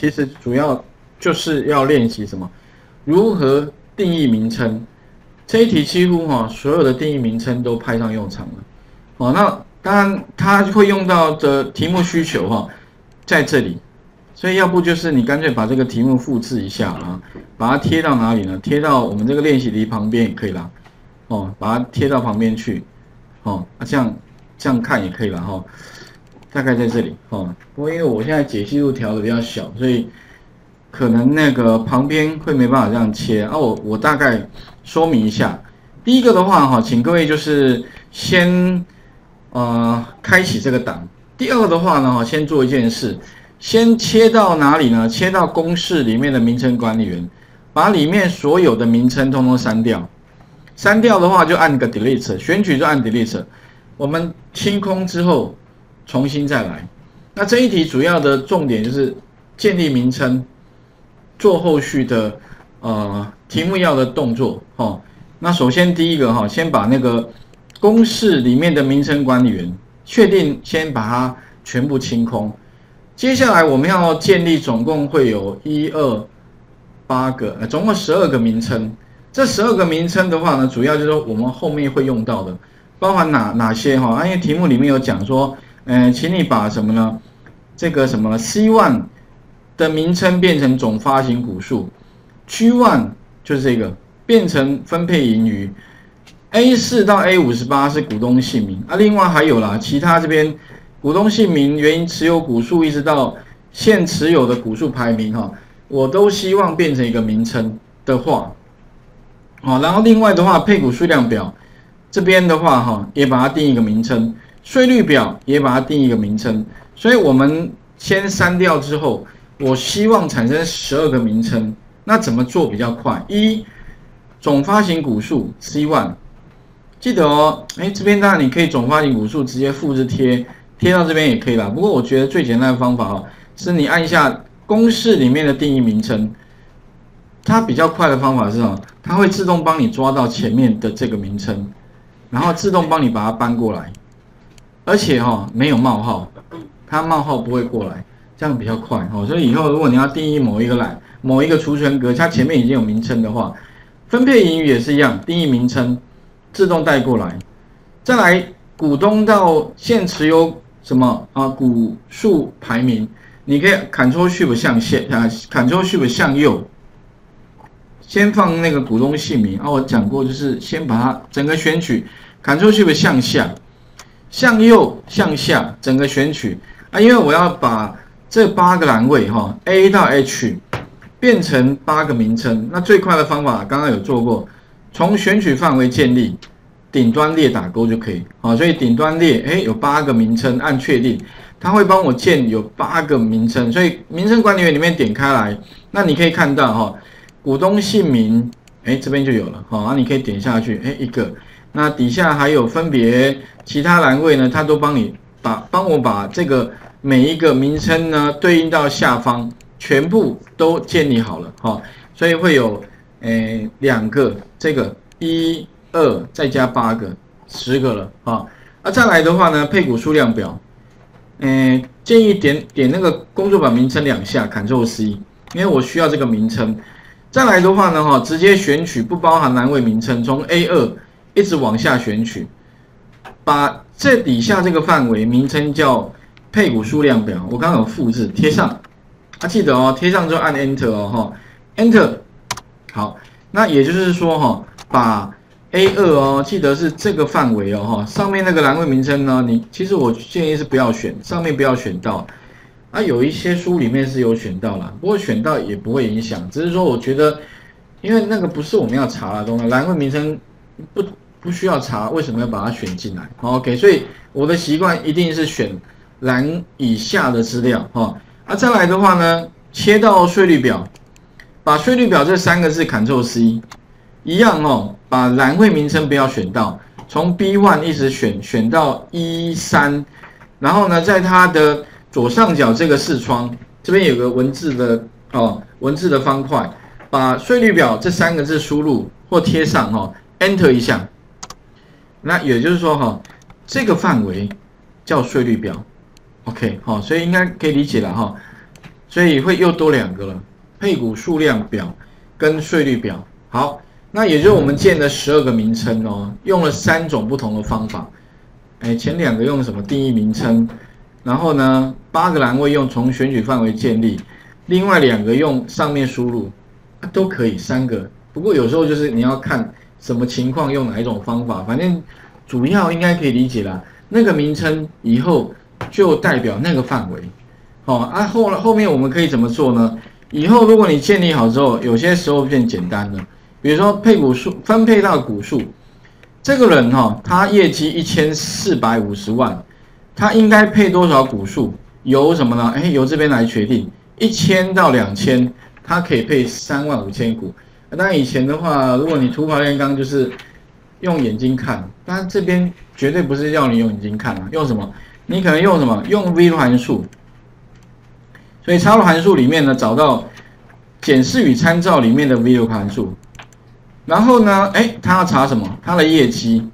其实主要就是要练习什么？如何定义名称？这一题几乎哈所有的定义名称都派上用场了。哦，那当然它会用到的题目需求哈在这里，所以要不就是你干脆把这个题目复制一下啊，把它贴到哪里呢？贴到我们这个练习题旁边也可以啦。哦，把它贴到旁边去。哦，啊这样这样看也可以了哈。大概在这里哦，不过因为我现在解析度调的比较小，所以可能那个旁边会没办法这样切啊。我我大概说明一下，第一个的话哈，请各位就是先呃开启这个档。第二个的话呢，哈，先做一件事，先切到哪里呢？切到公式里面的名称管理员，把里面所有的名称通通删掉。删掉的话就按个 delete，选取就按 delete。我们清空之后。重新再来，那这一题主要的重点就是建立名称，做后续的呃题目要的动作哈。那首先第一个哈，先把那个公式里面的名称管理员确定，先把它全部清空。接下来我们要建立总共会有一二八个，呃，总共十二个名称。这十二个名称的话呢，主要就是我们后面会用到的，包含哪哪些哈？因为题目里面有讲说。嗯，请你把什么呢？这个什么 C one 的名称变成总发行股数，G one 就是这个变成分配盈余，A 四到 A 五十八是股东姓名啊，另外还有啦，其他这边股东姓名、原因持有股数一直到现持有的股数排名哈，我都希望变成一个名称的话，好，然后另外的话配股数量表这边的话哈，也把它定一个名称。税率表也把它定一个名称，所以我们先删掉之后，我希望产生十二个名称。那怎么做比较快？一总发行股数 C one，记得哦。哎，这边当然你可以总发行股数直接复制贴贴到这边也可以啦。不过我觉得最简单的方法哦，是你按一下公式里面的定义名称，它比较快的方法是什么，它会自动帮你抓到前面的这个名称，然后自动帮你把它搬过来。而且哈没有冒号，它冒号不会过来，这样比较快哈。所以以后如果你要定义某一个栏、某一个储存格，它前面已经有名称的话，分配盈余也是一样，定义名称自动带过来。再来，股东到现持有什么啊？股数排名，你可以 Ctrl Shift 向下啊，Ctrl Shift 向右，先放那个股东姓名啊。我讲过，就是先把它整个选取，Ctrl Shift 向下。向右向下整个选取。啊，因为我要把这八个栏位哈 A 到 H 变成八个名称，那最快的方法刚刚有做过，从选取范围建立顶端列打勾就可以。好，所以顶端列哎有八个名称，按确定，它会帮我建有八个名称，所以名称管理员里面点开来，那你可以看到哈股东姓名哎这边就有了。好，那你可以点下去哎一个。那底下还有分别其他栏位呢，它都帮你把帮我把这个每一个名称呢对应到下方，全部都建立好了哈，所以会有诶两个这个一二再加八个十个了啊，那再来的话呢配股数量表，诶建议点点那个工作板名称两下，Ctrl C，因为我需要这个名称。再来的话呢哈，直接选取不包含栏位名称，从 A 二。一直往下选取，把这底下这个范围名称叫配股数量表，我刚刚有复制贴上，啊记得哦，贴上之后按 Enter 哦哈，Enter，好，那也就是说哈，把 A 二哦，记得是这个范围哦哈，上面那个栏位名称呢，你其实我建议是不要选，上面不要选到，啊有一些书里面是有选到了，不过选到也不会影响，只是说我觉得，因为那个不是我们要查的东西，栏位名称不。不需要查为什么要把它选进来，OK，所以我的习惯一定是选栏以下的资料，哈，啊，再来的话呢，切到税率表，把税率表这三个字 Ctrl C，一样哦，把栏位名称不要选到，从 B one 一直选选到一三，然后呢，在它的左上角这个视窗这边有个文字的哦，文字的方块，把税率表这三个字输入或贴上哈，Enter 一下。那也就是说，哈，这个范围叫税率表，OK，好，所以应该可以理解了哈。所以会又多两个了，配股数量表跟税率表。好，那也就是我们建了十二个名称哦，用了三种不同的方法。哎，前两个用什么定义名称？然后呢，八个栏位用从选举范围建立，另外两个用上面输入，都可以三个。不过有时候就是你要看什么情况用哪一种方法，反正主要应该可以理解啦。那个名称以后就代表那个范围。好啊，后后面我们可以怎么做呢？以后如果你建立好之后，有些时候变简单了。比如说配股数分配到股数，这个人哈，他业绩一千四百五十万。他应该配多少股数？由什么呢？哎，由这边来决定。一千到两千，他可以配三万五千股。那以前的话，如果你土法炼钢，就是用眼睛看。但这边绝对不是要你用眼睛看啊，用什么？你可能用什么？用 v 函数。所以插入函数里面呢，找到检视与参照里面的 v 函数。然后呢，哎，它要查什么？它的业绩。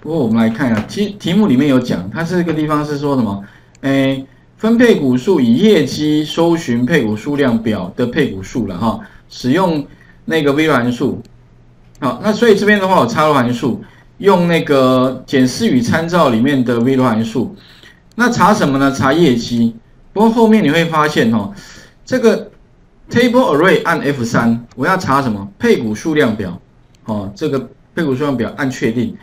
不过我们来看一下，其实题目里面有讲，它这个地方是说什么？哎，分配股数以业绩搜寻配股数量表的配股数了哈，使用那个微函数。好，那所以这边的话，我插入函数，用那个检视与参照里面的微函数。那查什么呢？查业绩。不过后面你会发现哈，这个 table array 按 F 三，我要查什么？配股数量表。哦，这个配股数量表按确定。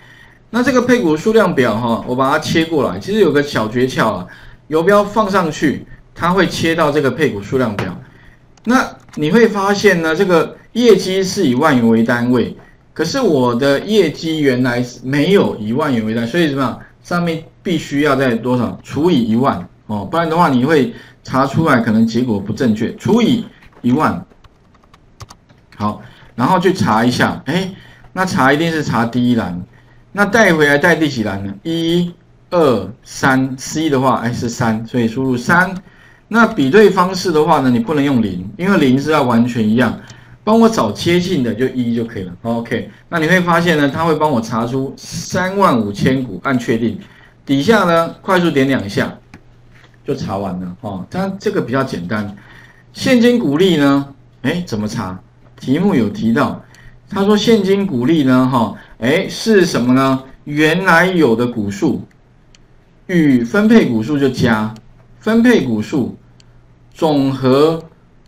那这个配股数量表哈，我把它切过来，其实有个小诀窍啊，游标放上去，它会切到这个配股数量表。那你会发现呢，这个业绩是以万元为单位，可是我的业绩原来没有以万元为单位，所以什么上面必须要在多少除以一万哦，不然的话你会查出来可能结果不正确，除以一万。好，然后去查一下，哎，那查一定是查第一栏。那带回来带第几栏呢？一、二、三，C 的话，哎是三，所以输入三。那比对方式的话呢，你不能用零，因为零是要完全一样。帮我找接近的，就一就可以了。OK，那你会发现呢，它会帮我查出三万五千股，按确定。底下呢，快速点两下，就查完了。哦，它这个比较简单。现金股利呢？哎，怎么查？题目有提到，他说现金股利呢，哈。哎，是什么呢？原来有的股数与分配股数就加分配股数总和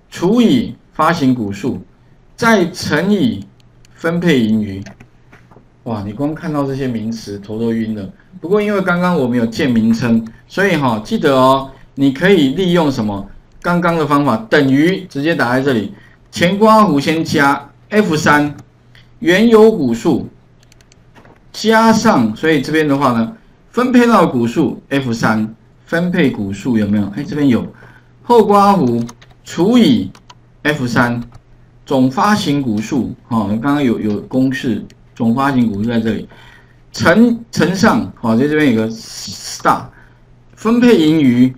除以发行股数，再乘以分配盈余。哇，你光看到这些名词头都晕了。不过因为刚刚我们有建名称，所以哈记得哦，你可以利用什么刚刚的方法，等于直接打在这里，前刮弧先加 F 三原有股数。加上，所以这边的话呢，分配到股数 F 三，分配股数有没有？哎，这边有后刮弧除以 F 三，总发行股数，哈，刚刚有有公式，总发行股数在这里，乘乘上，好，在这边有个 star，分配盈余，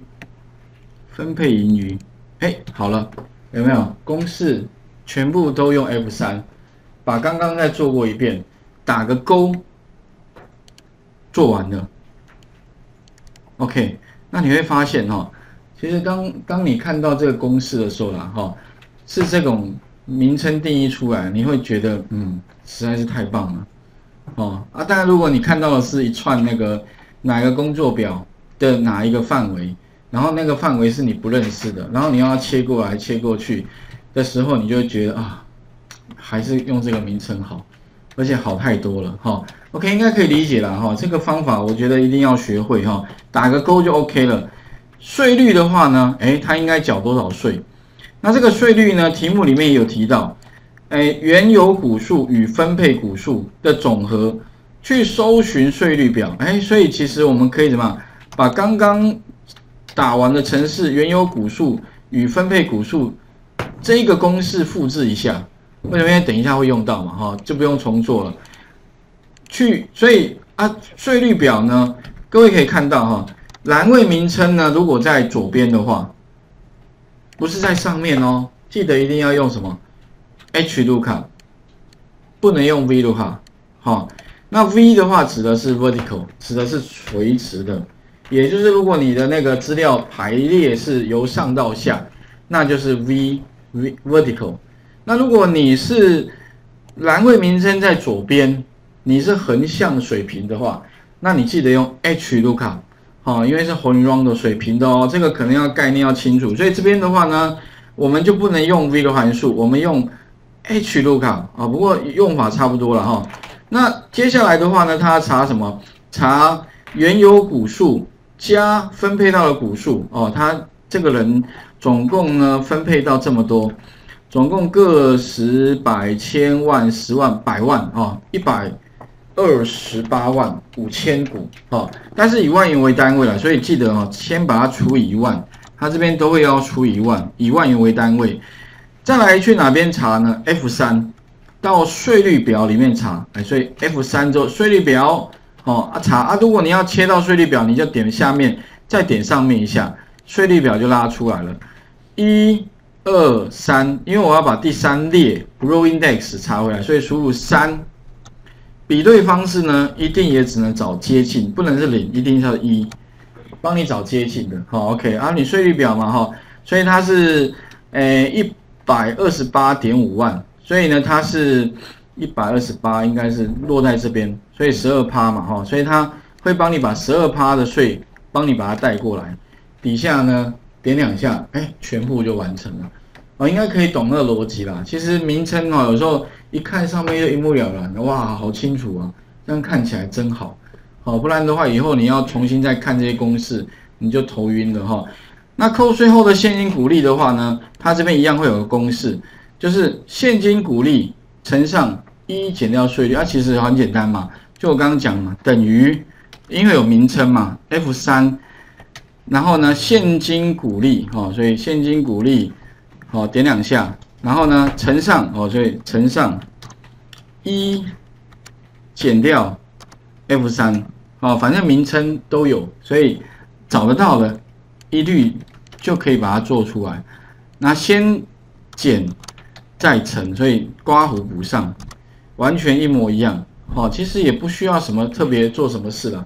分配盈余，哎，好了，有没有公式？全部都用 F 三，把刚刚再做过一遍，打个勾。做完了，OK，那你会发现哈，其实当当你看到这个公式的时候啦，哈，是这种名称定义出来，你会觉得嗯，实在是太棒了，哦啊，当然如果你看到的是一串那个哪个工作表的哪一个范围，然后那个范围是你不认识的，然后你要切过来切过去的时候，你就觉得啊，还是用这个名称好。而且好太多了哈，OK 应该可以理解了哈。这个方法我觉得一定要学会哈，打个勾就 OK 了。税率的话呢，哎，它应该缴多少税？那这个税率呢，题目里面也有提到，哎，原有股数与分配股数的总和，去搜寻税率表。哎，所以其实我们可以怎么把刚刚打完的城市原有股数与分配股数这个公式复制一下。为什么？等一下会用到嘛，哈，就不用重做了。去，所以啊，税率表呢，各位可以看到哈，栏位名称呢，如果在左边的话，不是在上面哦，记得一定要用什么？H lookup，不能用 V lookup，哈。那 V 的话指的是 vertical，指的是垂直的，也就是如果你的那个资料排列是由上到下，那就是 V V vertical。那如果你是栏位名称在左边，你是横向水平的话，那你记得用 H lookup，好，因为是 horizontal 水平的哦，这个可能要概念要清楚。所以这边的话呢，我们就不能用 V 的函数，我们用 H lookup 啊。不过用法差不多了哈。那接下来的话呢，它查什么？查原有股数加分配到的股数哦。他这个人总共呢分配到这么多。总共个十百千万十万百万啊，一百二十八万五千股啊，但是以万元为单位了，所以记得啊，先把它除以一万，它这边都会要除一万，以万元为单位。再来去哪边查呢？F 三到税率表里面查，哎，所以 F 三之后税率表哦啊查啊，如果你要切到税率表，你就点下面，再点上面一下，税率表就拉出来了，一。二三，因为我要把第三列 grow index 查回来，所以输入三。比对方式呢，一定也只能找接近，不能是零，一定要一，帮你找接近的。好，OK 啊，你税率表嘛，哈，所以它是诶一百二十八点五万，所以呢，它是一百二十八，应该是落在这边，所以十二趴嘛，哈，所以它会帮你把十二趴的税帮你把它带过来，底下呢。点两下，哎，全部就完成了，哦，应该可以懂那个逻辑啦。其实名称哦，有时候一看上面就一目了然，哇，好清楚啊，这样看起来真好，好，不然的话以后你要重新再看这些公式，你就头晕了哈。那扣税后的现金股利的话呢，它这边一样会有个公式，就是现金股利乘上一减掉税率，啊，其实很简单嘛，就我刚刚讲嘛，等于因为有名称嘛，F 三。然后呢，现金股利哦，所以现金股利哦，点两下，然后呢乘上哦，所以乘上一减掉 F 三哦，反正名称都有，所以找得到的一律就可以把它做出来。那先减再乘，所以刮胡补上，完全一模一样哦。其实也不需要什么特别做什么事了。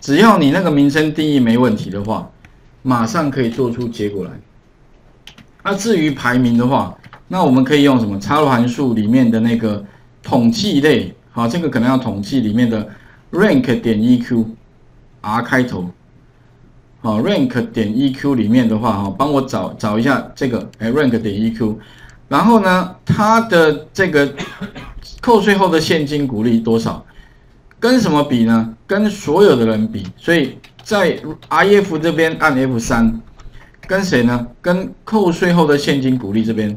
只要你那个名称定义没问题的话，马上可以做出结果来。那至于排名的话，那我们可以用什么？插入函数里面的那个统计类，好，这个可能要统计里面的 rank 点 eq，r 开头，好，rank 点 eq 里面的话，哈，帮我找找一下这个，哎，rank 点 eq，然后呢，它的这个扣税后的现金股利多少？跟什么比呢？跟所有的人比，所以在 RF 这边按 F 三，跟谁呢？跟扣税后的现金股利这边，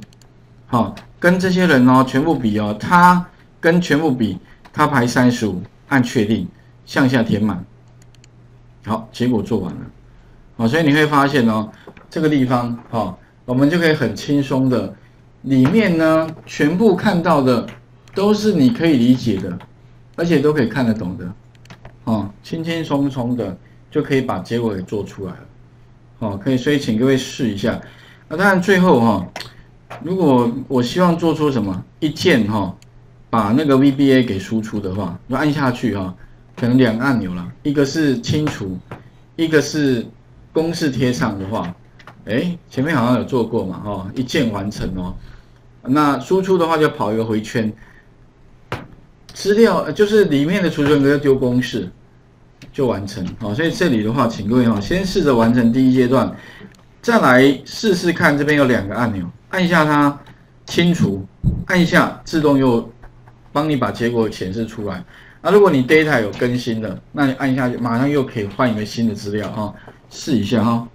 好，跟这些人哦全部比哦，他跟全部比，他排三十五，按确定，向下填满，好，结果做完了，好，所以你会发现哦，这个地方好，我们就可以很轻松的，里面呢全部看到的都是你可以理解的。而且都可以看得懂的，哦，轻轻松松的就可以把结果给做出来了，哦，可以，所以请各位试一下。那当然最后哈，如果我希望做出什么一键哈，把那个 VBA 给输出的话，就按下去哈，可能两个按钮了，一个是清除，一个是公式贴上的话，哎，前面好像有做过嘛，哈，一键完成哦。那输出的话就跑一个回圈。资料就是里面的储存格丢公式就完成好，所以这里的话，请各位哈，先试着完成第一阶段，再来试试看。这边有两个按钮，按一下它清除，按一下自动又帮你把结果显示出来。那如果你 data 有更新的，那你按一下马上又可以换一个新的资料哈，试一下哈。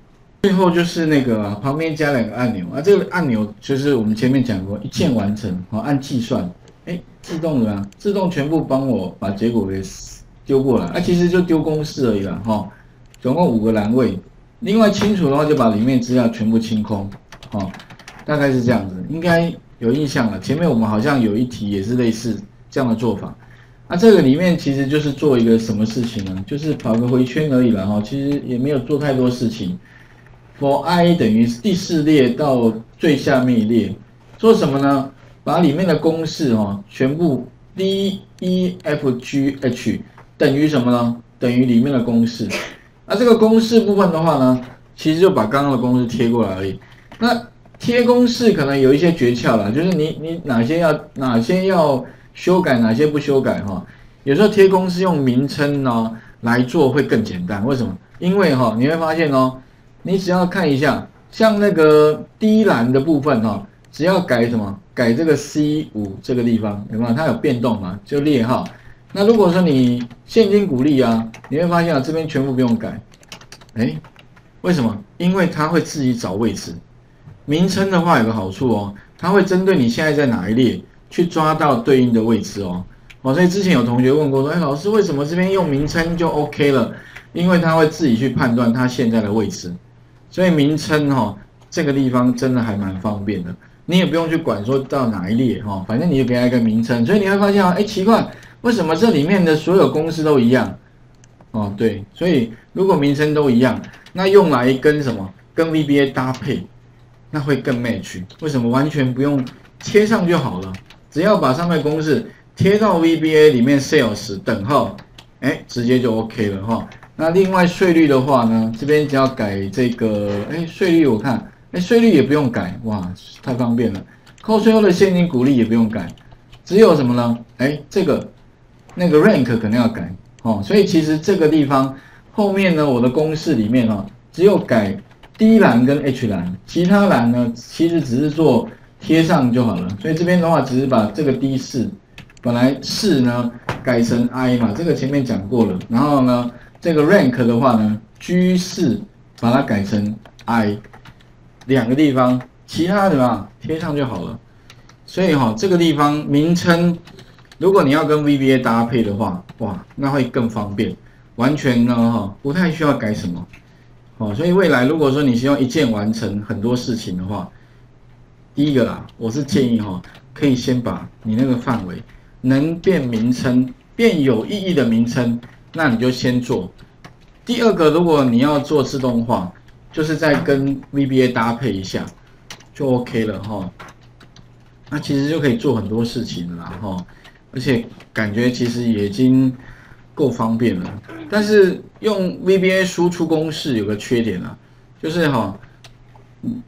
最后就是那个旁边加两个按钮啊，这个按钮就是我们前面讲过一键完成好，按计算。哎，自动的啊，自动全部帮我把结果给丢过来，啊，其实就丢公式而已啦，哈，总共五个栏位，另外清楚的话就把里面资料全部清空，哈，大概是这样子，应该有印象了。前面我们好像有一题也是类似这样的做法，啊，这个里面其实就是做一个什么事情呢？就是跑个回圈而已了，哈，其实也没有做太多事情。for i 等于第四列到最下面一列，做什么呢？把里面的公式哈全部 d e f g h 等于什么呢？等于里面的公式。那这个公式部分的话呢，其实就把刚刚的公式贴过来而已。那贴公式可能有一些诀窍啦，就是你你哪些要哪些要修改，哪些不修改哈。有时候贴公式用名称呢来做会更简单，为什么？因为哈你会发现哦，你只要看一下，像那个低栏的部分哈，只要改什么，改这个 C 五这个地方，有没有？它有变动嘛？就列号。那如果说你现金股利啊，你会发现啊，这边全部不用改。哎，为什么？因为它会自己找位置。名称的话有个好处哦，它会针对你现在在哪一列去抓到对应的位置哦。哦，所以之前有同学问过说，哎，老师为什么这边用名称就 OK 了？因为它会自己去判断它现在的位置，所以名称哈这个地方真的还蛮方便的，你也不用去管说到哪一列哈，反正你就给它一个名称。所以你会发现啊，哎，奇怪，为什么这里面的所有公司都一样？哦，对，所以如果名称都一样，那用来跟什么？跟 VBA 搭配。那会更 match，为什么完全不用贴上就好了？只要把上面公式贴到 VBA 里面 sales 等号，哎，直接就 OK 了哈。那另外税率的话呢，这边只要改这个，哎，税率我看，哎，税率也不用改，哇，太方便了。扣税后的现金股利也不用改，只有什么呢？哎，这个那个 rank 可能要改哦。所以其实这个地方后面呢，我的公式里面哦，只有改。D 栏跟 H 栏，其他栏呢，其实只是做贴上就好了。所以这边的话，只是把这个 D 四本来四呢改成 I 嘛，这个前面讲过了。然后呢，这个 rank 的话呢，G 四把它改成 I，两个地方，其他的嘛贴上就好了。所以哈，这个地方名称，如果你要跟 VBA 搭配的话，哇，那会更方便，完全呢哈，不太需要改什么。哦，所以未来如果说你希望一键完成很多事情的话，第一个啦，我是建议哈，可以先把你那个范围能变名称、变有意义的名称，那你就先做。第二个，如果你要做自动化，就是再跟 VBA 搭配一下，就 OK 了哈。那其实就可以做很多事情了哈，而且感觉其实已经。够方便了，但是用 VBA 输出公式有个缺点啊，就是哈，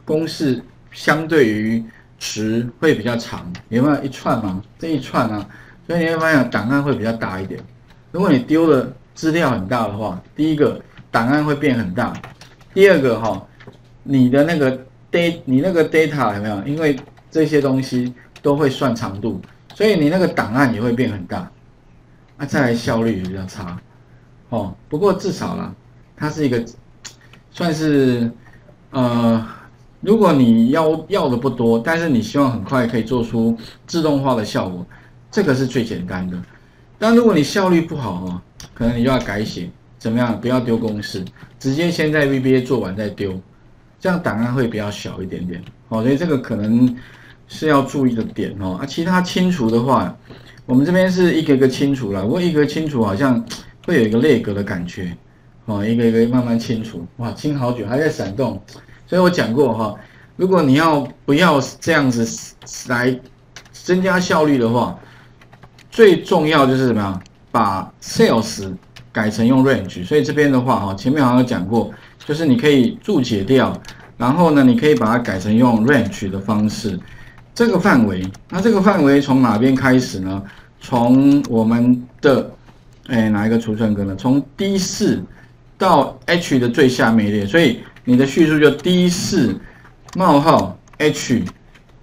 公式相对于值会比较长，有没有一串嘛？这一串啊，所以你会发现档案会比较大一点。如果你丢的资料很大的话，第一个档案会变很大，第二个哈，你的那个 data 你那个 data 有没有？因为这些东西都会算长度，所以你那个档案也会变很大。那再来效率也比较差，哦，不过至少啦，它是一个算是呃，如果你要要的不多，但是你希望很快可以做出自动化的效果，这个是最简单的。但如果你效率不好哦，可能你就要改写，怎么样？不要丢公式，直接先在 VBA 做完再丢，这样档案会比较小一点点。哦，所以这个可能是要注意的点哦。啊，其他清除的话。我们这边是一个一个清除了，不过一个清除好像会有一个裂格的感觉，哦，一个一个慢慢清除，哇，清好久还在闪动，所以我讲过哈，如果你要不要这样子来增加效率的话，最重要就是什么呀？把 sales 改成用 range，所以这边的话哈，前面好像有讲过，就是你可以注解掉，然后呢，你可以把它改成用 range 的方式。这个范围，那这个范围从哪边开始呢？从我们的，哎，哪一个储存格呢？从 D 四到 H 的最下面一列，所以你的叙述就 D 四冒号 H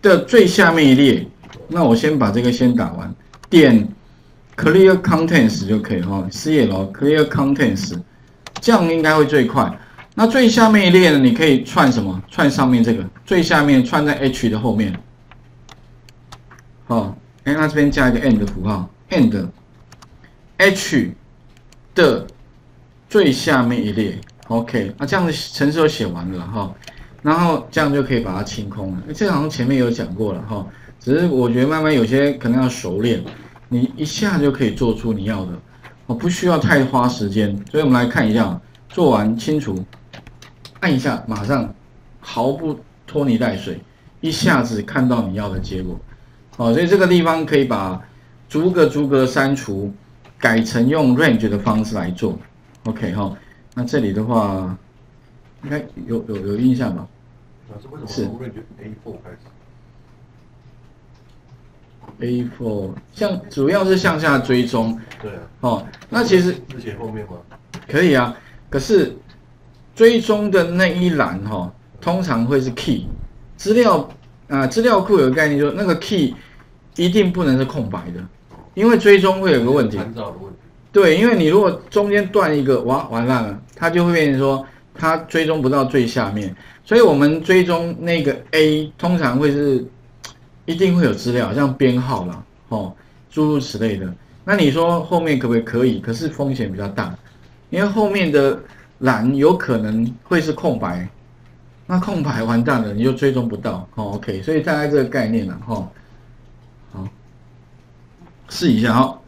的最下面一列。那我先把这个先打完，点 Clear Contents 就可以哈，C L Clear Contents，这样应该会最快。那最下面一列呢？你可以串什么？串上面这个最下面串在 H 的后面。哦，哎，那这边加一个 and 的符号，and，h 的最下面一列，OK，那这样的程式都写完了哈，然后这样就可以把它清空了。这好像前面有讲过了哈，只是我觉得慢慢有些可能要熟练，你一下就可以做出你要的，哦，不需要太花时间。所以我们来看一下，做完清除，按一下，马上毫不拖泥带水，一下子看到你要的结果。好，所以这个地方可以把逐个逐个删除，改成用 range 的方式来做。OK 哈，那这里的话应该有有有印象吧？是从 range A4 开始？A4 向主要是向下追踪对啊，哦。那其实之前后面吗？可以啊，可是追踪的那一栏哈、哦，通常会是 key 资料啊、资料库有个概念，就是那个 key 一定不能是空白的，因为追踪会有个问题。参照的问题。对，因为你如果中间断一个，完完蛋了，它就会变成说它追踪不到最下面，所以我们追踪那个 A 通常会是一定会有资料，像编号啦，哦，诸如此类的。那你说后面可不可以？可以，可是风险比较大，因为后面的栏有可能会是空白，那空白完蛋了，你就追踪不到。哦，OK，所以大概这个概念了，哈、哦，好，试一下哈。